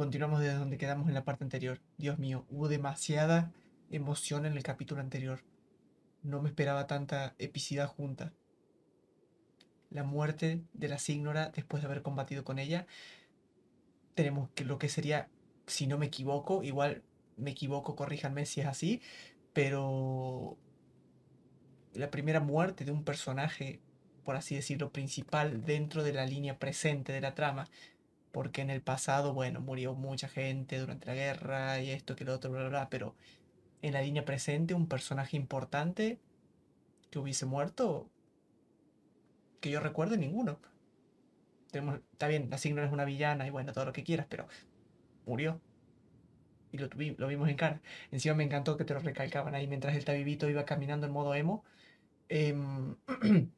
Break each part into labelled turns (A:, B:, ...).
A: Continuamos desde donde quedamos en la parte anterior. Dios mío, hubo demasiada emoción en el capítulo anterior. No me esperaba tanta epicidad junta. La muerte de la Signora después de haber combatido con ella. Tenemos que lo que sería, si no me equivoco, igual me equivoco, corríjanme si es así, pero la primera muerte de un personaje, por así decirlo, principal dentro de la línea presente de la trama. Porque en el pasado, bueno, murió mucha gente durante la guerra y esto, que lo otro, bla, bla, bla, pero en la línea presente un personaje importante que hubiese muerto, que yo recuerde ninguno. está bien, la Signo es una villana y bueno, todo lo que quieras, pero murió. Y lo, lo vimos en cara. Encima me encantó que te lo recalcaban ahí mientras el tabibito iba caminando en modo emo. Em,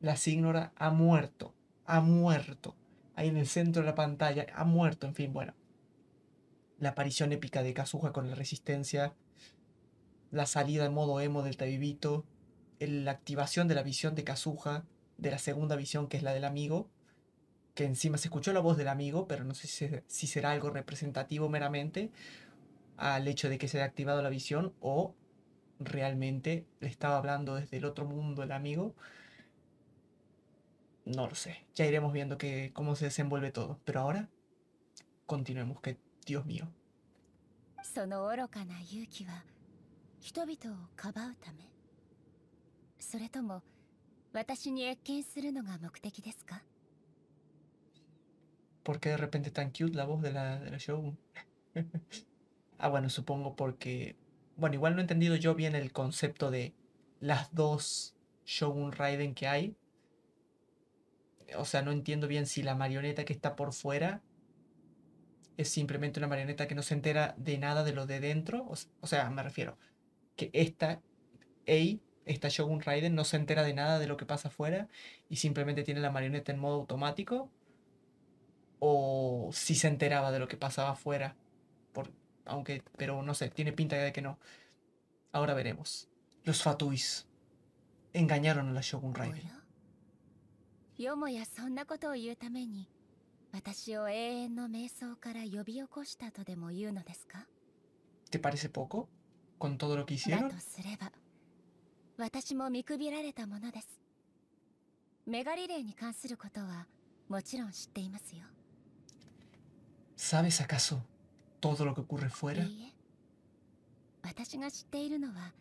A: la Signora ha muerto. Ha muerto. Ahí en el centro de la pantalla. Ha muerto. En fin, bueno. La aparición épica de Kazuha con la resistencia. La salida en modo emo del Tabibito. La activación de la visión de Kazuha. De la segunda visión que es la del amigo. Que encima se escuchó la voz del amigo. Pero no sé si, si será algo representativo meramente. Al hecho de que se haya activado la visión. O realmente le estaba hablando desde el otro mundo el amigo No lo sé. Ya iremos viendo que, cómo se desenvuelve todo. Pero ahora, continuemos, que Dios mío.
B: その愚かな勇気は人々をかばうためそれとも私に謁見するのが目的ですか
A: ¿Por qué de repente tan cute la voz de la, de la show? ah, bueno, supongo porque bueno, igual no he entendido yo bien el concepto de las dos Shogun Raiden que hay. o sea, no entiendo bien si la marioneta que está por fuera es simplemente una marioneta que no se entera de nada de lo de dentro. O, sea, me refiero que esta Ei, esta Shogun Raiden, no se entera de nada de lo que pasa afuera y simplemente tiene la marioneta en modo automático. O si se enteraba de lo que pasaba afuera. Por, aunque, pero no sé, tiene pinta de que no. Ahora veremos. Los Fatuis engañaron a la Shogun Raiden.
B: よもやそんなことを言うために私を永遠の瞑想から呼び起こしたとでも言うのですか
A: ？¿Te parece poco? Con todo lo que hicieron?
B: だとすれば私も見くびられたものですメガリレーに関することはもちろん知っていますよ
A: ¿Sabes acaso todo lo que ocurre fuera?
B: 私が知っているのは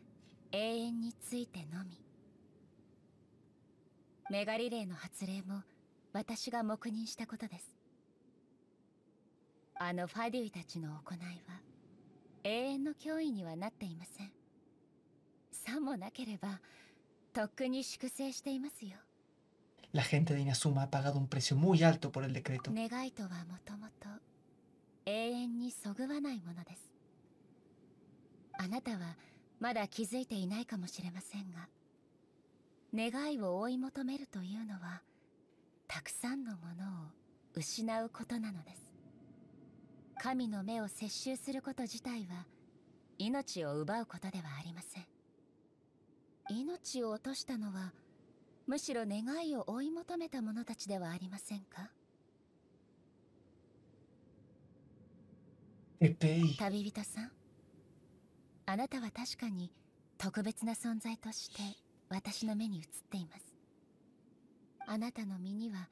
B: 永遠についてのみメガリレーの発令も私が黙認したことです。あのファデュイたちの行いは永遠の脅威にはなっていません。さもなければとっくに粛清していますよ。
A: La gente de Inazuma ha pagado un precio muy alto por el decreto.
B: 願いとはもともと永遠にそぐわないものです。あなたはまだ気づいていないかもしれませんが願いを追い求めるというのはたくさんのものを失うことなのです。神の目を接収すること自体は命を奪うことではありません。命を落としたのはむしろ願いを追い求めた者たちではありませんか？旅人さんあなたは確かに特別な存在として私の目に映っています。あなたの身には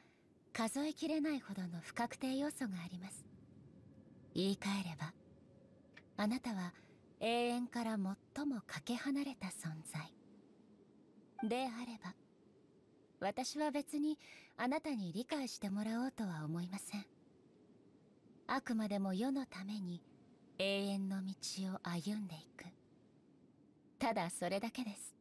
B: 数えきれないほどの不確定要素があります。言い換えればあなたは永遠から最もかけ離れた存在。であれば私は別にあなたに理解してもらおうとは思いません。あくまでも世のために永遠の道を歩んでいく。ただそれだけです。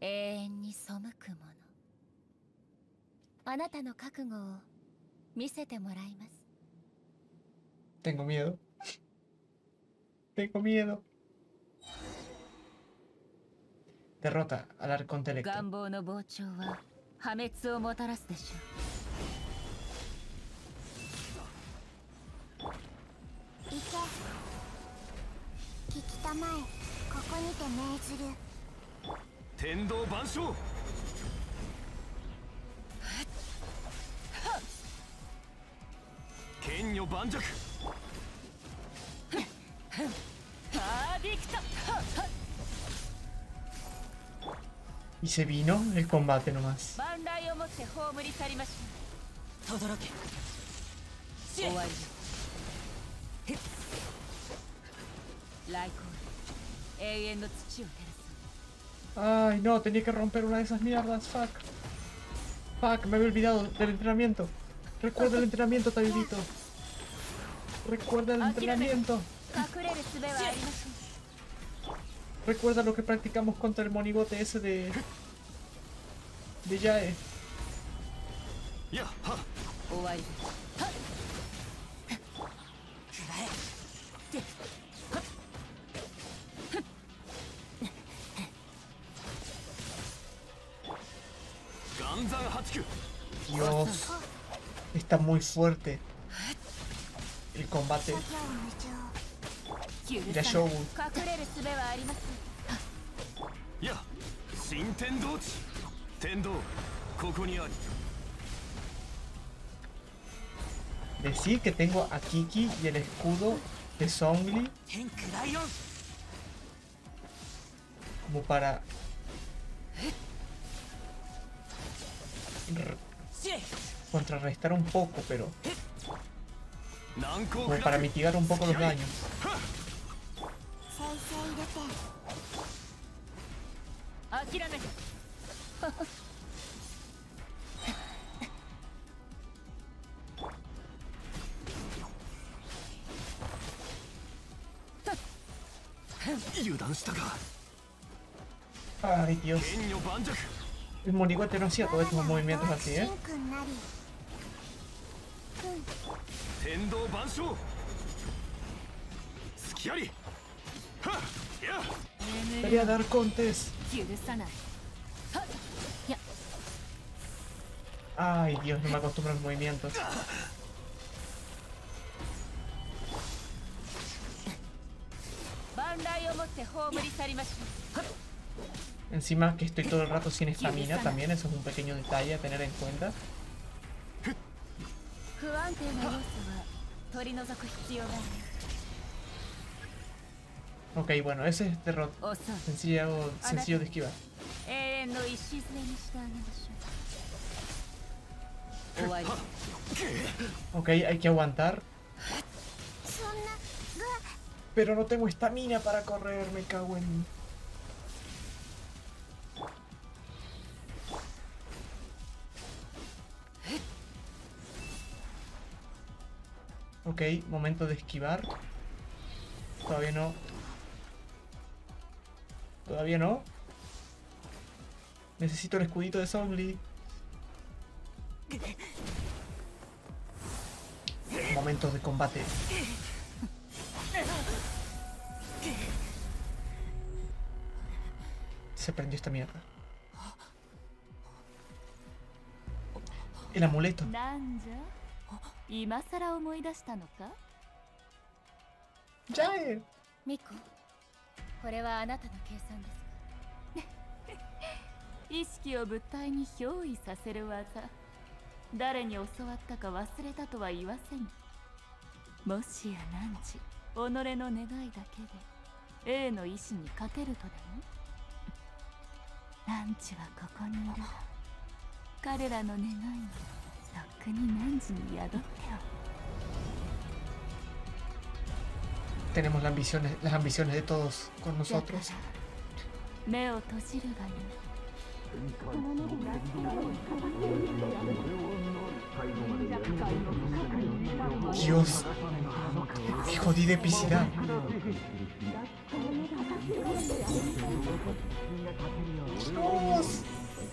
B: 永遠に背くもの。あなたの覚悟を見せてもらいます
A: Tengo miedo. Tengo miedo. Derrota al Arconte Electro.
B: 願望の膨張は破滅をもたらすでしょ
C: 行け聞きたまえここにて命ずる
D: 天道万象剣女盤石
B: パーディクト
A: Y se vino el combate nomás.
B: 万来をもって葬り去りましょう轟け終わり来光永遠の土を照ら
A: Ay, no, tenía que romper una de esas mierdas, fuck. Fuck, me había olvidado del entrenamiento. Recuerda el entrenamiento, Tabibito. Recuerda el entrenamiento. Recuerda lo que practicamos contra el monigote ese de... De Yae. Está muy fuerte. El combate.
D: Mira Shogun.
A: Decir que tengo a Kiki y el escudo de Songli como para contrarrestar un poco, pero... Como para mitigar un poco los daños. Ay Dios. El monigote no hacía todos estos movimientos así, ¿eh?
C: 真君なり
D: 天道万象隙ありはっいや
A: Quería dar contes.
B: 許さないはっいや
A: Ay, Dios, no me acostumbro a los movimientos. Encima que estoy todo el rato sin estamina también, eso es un pequeño detalle a tener en cuenta.
B: 不安定な要素は取り除く必要があ
A: Ok, bueno, ese es derrot
B: る遅い
A: sencillo, sencillo de esquivar.
B: 永遠の礎にしてあげましょう終わり
A: Ok, hay que aguantar.
C: そんなが
A: Pero no tengo estamina para correr, me cago en... Ok, momento de esquivar. Todavía no. Todavía no. Necesito el escudito de Songli. Momentos de combate. Se prendió esta mierda. El amuleto.
B: 今さら思い出したのか
A: ？¡Ya!
B: ミコこれはあなたの計算ですか？意識を物体に憑依させる技誰に教わったか忘れたとは言わせぬもしや何時己の願いだけで A の意志に勝てるとでも？ナンチはここにいる。彼らの願いがと っくにナンチに宿っておる
A: Tenemos las ambiciones, las ambiciones de todos con
B: だか
A: nosotros.
B: ら目を閉じるがいい
A: Dios, qué jodida epicidad. Dios.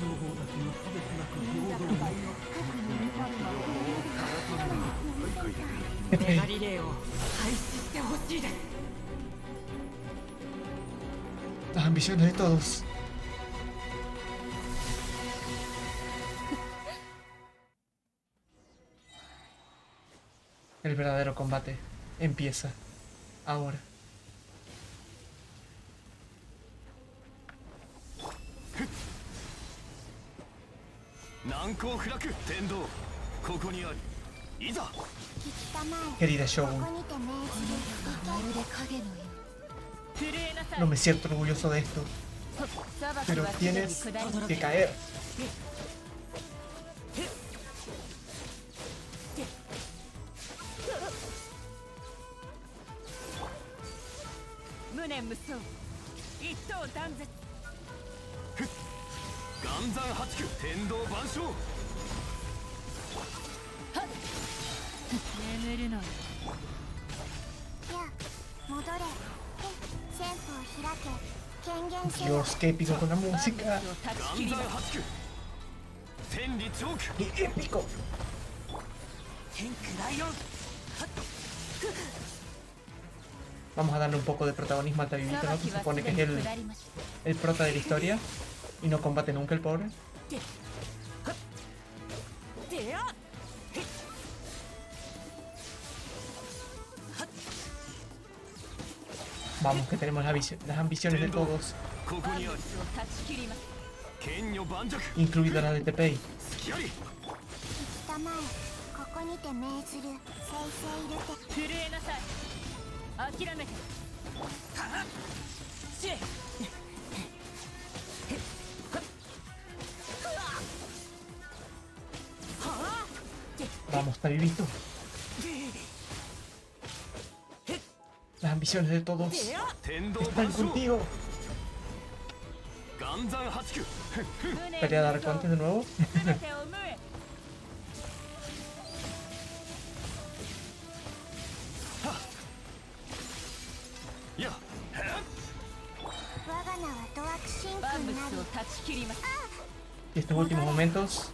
E: メガリレーを廃止してほしいです
A: Las ambiciones de todos. El verdadero combate empieza ahora. Querida
C: こ
A: Shogun, no me siento orgulloso de esto, pero tienes que caer.
E: 無念無双一刀断絶
D: 岩山八九天道万象
E: 眠るのよ
C: や戻れへ戦法開け権限せよ
A: Dios, qué épico con la música.
E: 断ち切ります
D: 岩山八九天理チョーク
A: ¡Qué épico!
E: 天空ライオン
A: Vamos a darle un poco de protagonismo al Tabibito, ¿no?
B: 裁
A: Que
B: き
A: se
B: は
A: supone
B: す
A: que
B: で
A: es
B: に
A: el,
B: 下りました
A: el prota de la historia Y no combate nunca el pobre. Vamos, que tenemos las ambiciones de todos. Incluida la de
E: Tepei.
A: Está vivito. Las ambiciones de todos están contigo. Pelea de arcontes de nuevo. y estos últimos momentos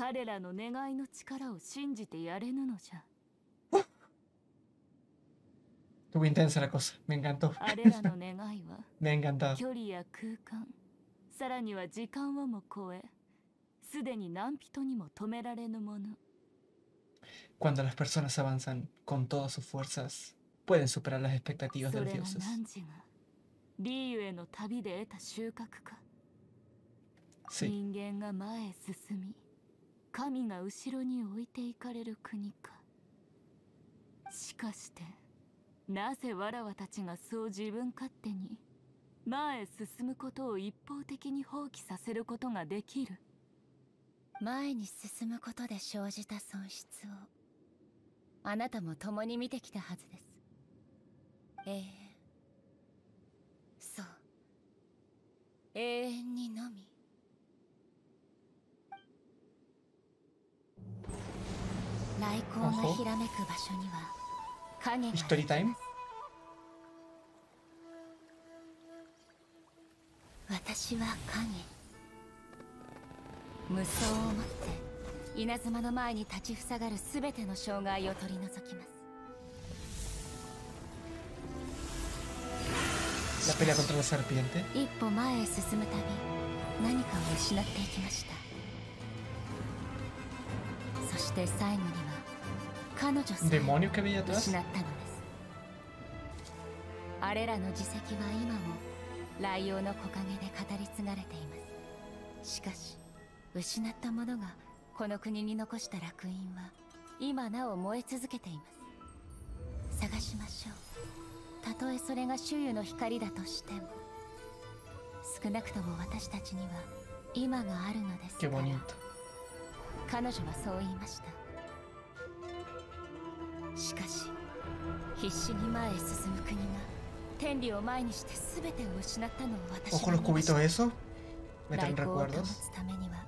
E: 彼らの願いの力を信じてやれぬのじゃ
A: Estuvo intensa la cosa. Me encantó.
E: あれらの願いは
A: Me encantado.
E: 距離や空間さらには時間をも超えすでに何人にも止められぬもの
A: Cuando las personas avanzan con todas sus fuerzas, pueden superar las expectativas
E: そ
A: de
E: れ
A: los
E: が
A: dioses.
E: リーユへの旅で得た収穫か
A: Sí.
E: 人間が前へ進み神が後ろに置いていかれる国か。しかしてなぜわらわたちがそう自分勝手に前へ進むことを一方的に放棄させることができる？
B: 前に進むことで生じた損失をあなたも共に見てきたはずです。永遠。そう。永遠にのみ。来光がひらめく場所には影が
A: Story time.
B: 私は影無双をもって稲妻の前に立ちふさがる全ての障害を取り除きます
A: La pelea contra la serpiente.
B: 一歩前へ進むたび何かを失っていきましたそして最後には彼女さえ失.ったのです。あれらの自責は今も雷陽の木陰で語り継がれています。しかし失ったものがこの国に残した烙印は今なお燃え続けています。探しましょう。たとえそれが周囲の光だとしても少なくとも私たちには今があるのですから.彼女はそう言いましたしかし必死に前へ進む国が天理を前にして全てを失ったのを私は見ました。来光を保.つためには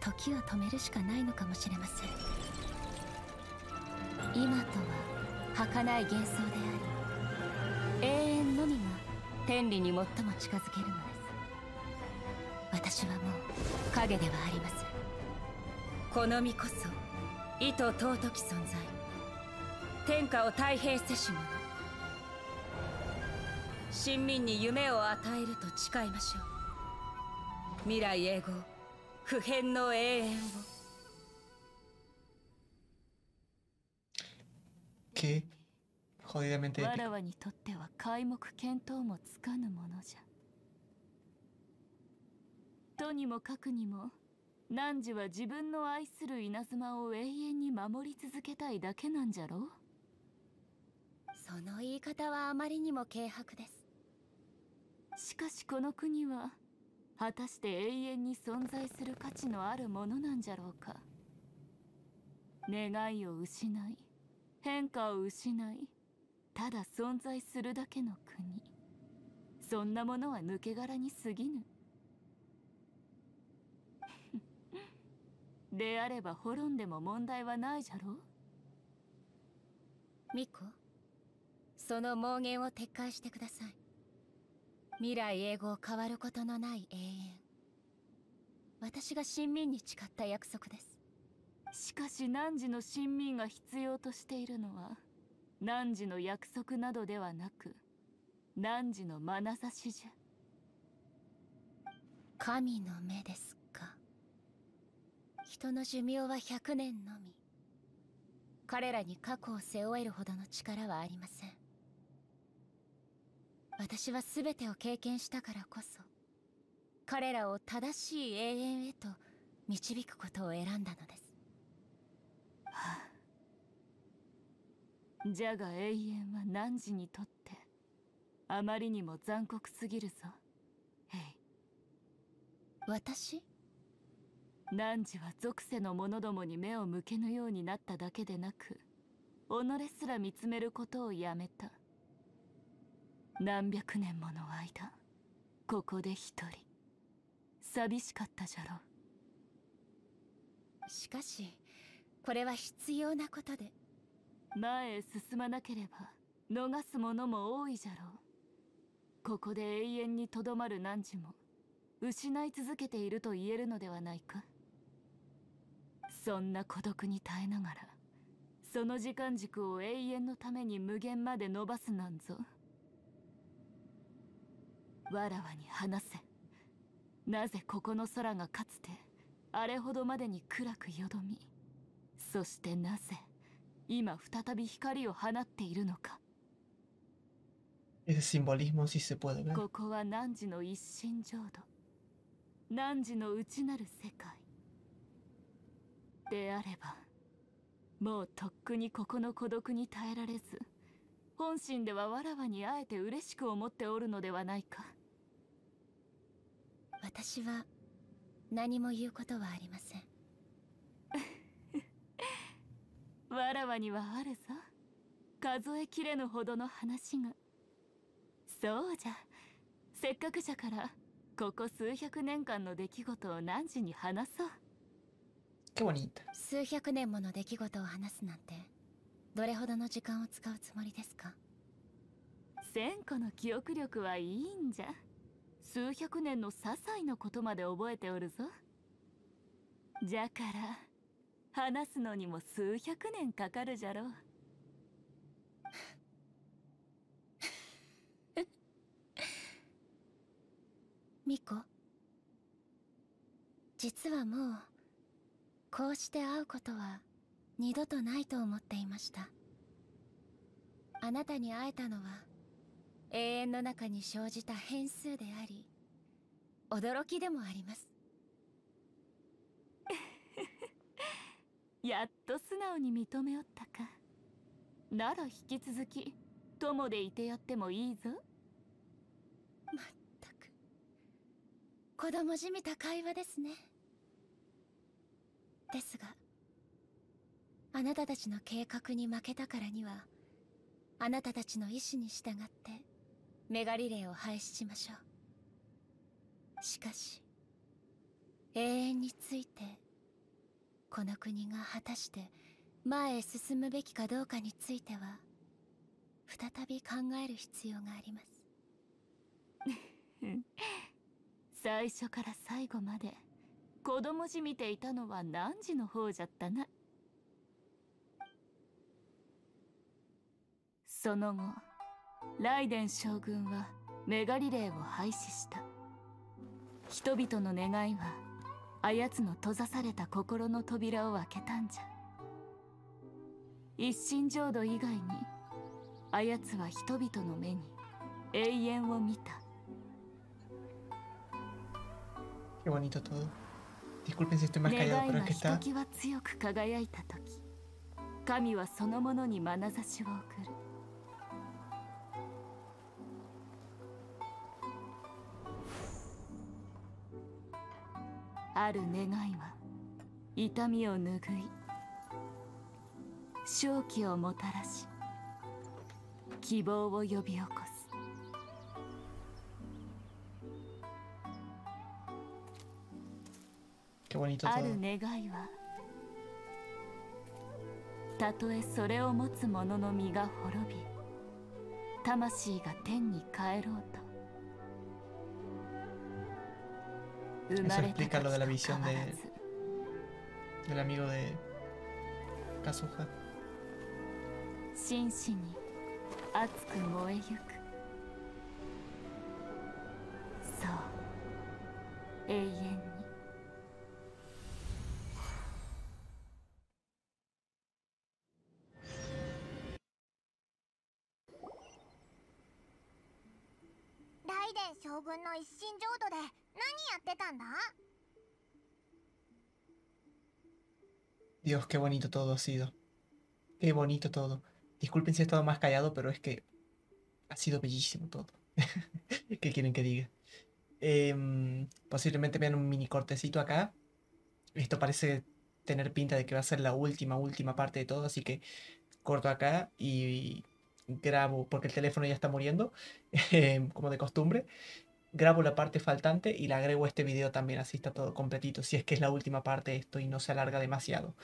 B: 時を止めるしかないのかもしれません。今とは儚い幻想であり永遠のみが天理に最も近づけるのです。私はもう影ではありません。この身こそ意図尊き存在天下を太平せし者。臣民に夢を与えると誓いましょう。未来永劫不変の永遠を。
A: Que jodidamente
E: わ.らわにとっては皆目見当もつかぬものじゃ。とにもかくにも汝は自分の愛する稲妻を永遠に守り続けたいだけなんじゃろ
B: その言い方はあまりにも軽薄です。
E: しかしこの国は果たして永遠に存在する価値のあるものなんじゃろうか。願いを失い変化を失いただ存在するだけの国。そんなものは抜け殻に過ぎぬ。であれば滅んでも問題はないじゃろう。
B: ミコその妄言を撤回してください。未来永劫変わることのない永遠。私が親民に誓った約束です。
E: しかし汝の親民が必要としているのは汝の約束などではなく汝の眼差しじゃ。
B: 神の目ですか。人の寿命は100年のみ。彼らに過去を背負えるほどの力はありません私は全てを経験したからこそ彼らを正しい永遠へと導くことを選んだのです。
E: じゃが永遠は汝にとってあまりにも残酷すぎるぞ。ヘイ
B: 私？
E: 汝は属性の者どもに目を向けぬようになっただけでなく己すら見つめることをやめた何百年もの間ここで一人。寂しかったじゃろ。
B: しかしこれは必要なことで。
E: 前へ進まなければ逃す者も多いじゃろ。うここで永遠にとどまる汝も失い続けていると言えるのではないか。そんな孤独に耐えながらその時間軸を永遠のために無限まで伸ばすなんぞわらわに話せ。なぜここの空がかつてあれほどまでに暗くよどみそしてなぜ今再び光を放っているのか。
A: Ese simbolismo sí se puede ver.
E: ここは汝の一心浄土汝の内なる世界。であればもうとっくにここの孤独に耐えられず本心ではわらわにあえて嬉しく思っておるのではないか
B: 私は何も言うことはありません。
E: わらわにはあるぞ。数えきれぬほどの話が。そうじゃ。せっかくじゃからここ数百年間の出来事を汝に話そう。
A: Qué bonita.
B: 数百年もの出来事を話すなんてどれほどの時間を使うつもりですか？
E: 千個の記憶力はいいんじゃ数百年の些細なことまで覚えておるぞ。じゃから話すのにも数百年かかるじゃろう。
B: ミコ実はもうこうして会うことは二度とないと思っていました。あなたに会えたのは永遠の中に生じた変数であり驚きでもあります。
E: やっと素直に認めおったか。なら引き続き友でいてやってもいいぞ。
B: まったく。子供じみた会話ですね。ですがあなたたちの計画に負けたからにはあなたたちの意志に従ってメガリレーを廃止しましょう。しかし永遠についてこの国が果たして前へ進むべきかどうかについては再び考える必要があります。
E: 最初から最後まで子供じみていたのは汝の方じゃったな。その後ライデン将軍はメガリレーを廃止した。人々の願いはあやつの閉ざされた心の扉を開けたんじゃ。一心浄土以外にあやつは人々の目に永遠を見た。
A: Qué bonito todo. Disculpen si
E: 神はそのものに眼差しを送るある願いは痛みを拭い正気をもたらし希望を呼び起こすあ.る願いはたとえそれを持つ者の身が滅び魂が天に帰ろうと Eso
A: explica lo de la visión de del amigo de Kazuha. Dios, qué bonito todo ha sido. Qué bonito todo. Disculpen si he estado más callado, pero es que ha sido bellísimo todo. ¿Qué quieren que diga? Em, posiblemente vean un mini cortecito acá. Esto parece tener pinta de que va a ser la última, última parte de todo, así que corto acá y grabo, porque el teléfono ya está muriendo, em, como de costumbre. Grabo la parte faltante y le agrego este video también, así está todo completito, si es que es la última parte de esto y no se alarga demasiado.